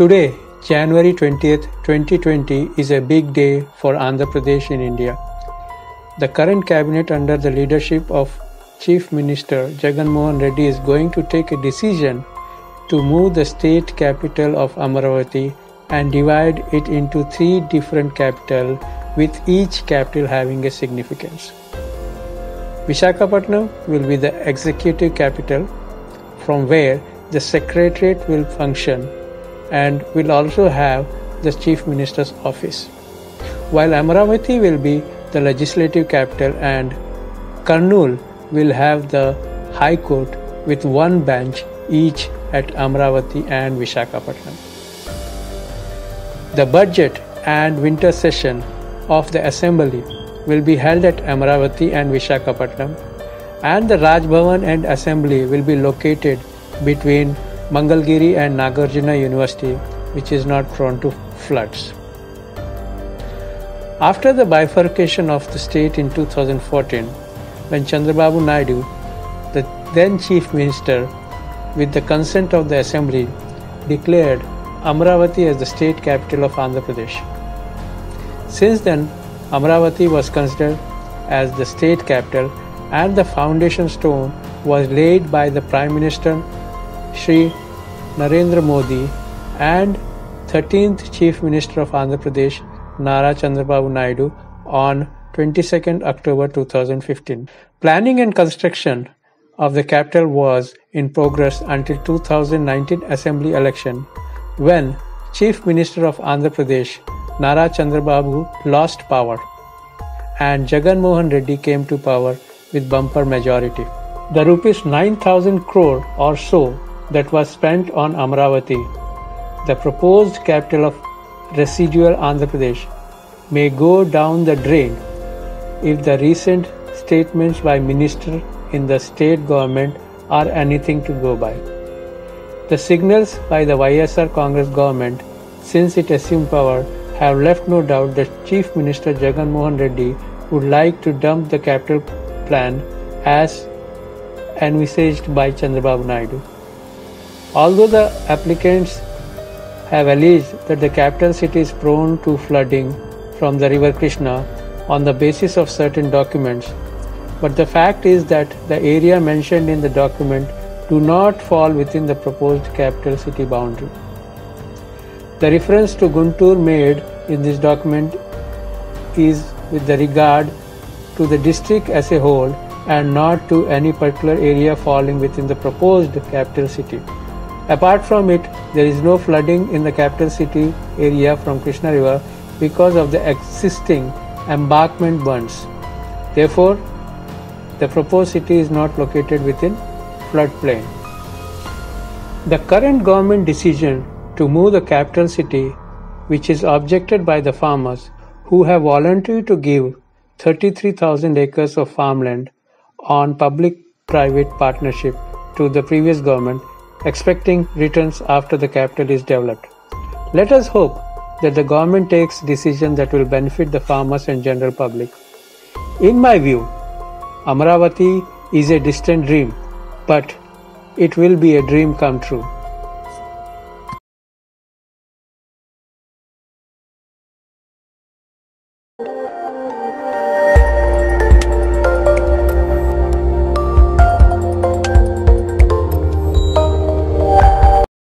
Today, January 20th, 2020 is a big day for Andhra Pradesh in India. The current cabinet under the leadership of Chief Minister Jagan Mohan Reddy is going to take a decision to move the state capital of Amaravati and divide it into three different capitals with each capital having a significance. Vishakhapatnam will be the executive capital from where the secretariat will function and will also have the chief minister's office. While Amaravati will be the legislative capital and Kurnool will have the high court with one bench each at Amaravati and Vishakhapatnam. The budget and winter session of the assembly will be held at Amaravati and Vishakhapatnam and the Raj Bhavan and assembly will be located between Mangalgiri and Nagarjuna University which is not prone to floods. After the bifurcation of the state in 2014 when Chandrababu Naidu, the then chief minister with the consent of the assembly declared Amravati as the state capital of Andhra Pradesh. Since then, Amravati was considered as the state capital and the foundation stone was laid by the Prime Minister Sri Narendra Modi and 13th Chief Minister of Andhra Pradesh Nara Chandrababu Naidu on 22nd October 2015. Planning and construction of the capital was in progress until 2019 assembly election when Chief Minister of Andhra Pradesh Nara Chandrababu lost power and Jagan Mohan Reddy came to power with bumper majority. The rupees 9000 crore or so that was spent on Amravati, the proposed capital of residual Andhra Pradesh, may go down the drain if the recent statements by minister in the state government are anything to go by. The signals by the YSR Congress government since it assumed power have left no doubt that Chief Minister Jagan Mohan Reddy would like to dump the capital plan as envisaged by Chandrababu Naidu. Although the applicants have alleged that the capital city is prone to flooding from the river Krishna on the basis of certain documents, but the fact is that the area mentioned in the document do not fall within the proposed capital city boundary. The reference to Guntur made in this document is with the regard to the district as a whole and not to any particular area falling within the proposed capital city. Apart from it, there is no flooding in the capital city area from Krishna River because of the existing embankment bunds. Therefore, the proposed city is not located within floodplain. The current government decision to move the capital city, which is objected by the farmers who have volunteered to give 33,000 acres of farmland on public private partnership to the previous government, expecting returns after the capital is developed. Let us hope that the government takes decisions that will benefit the farmers and general public. In my view, Amravati is a distant dream, but it will be a dream come true.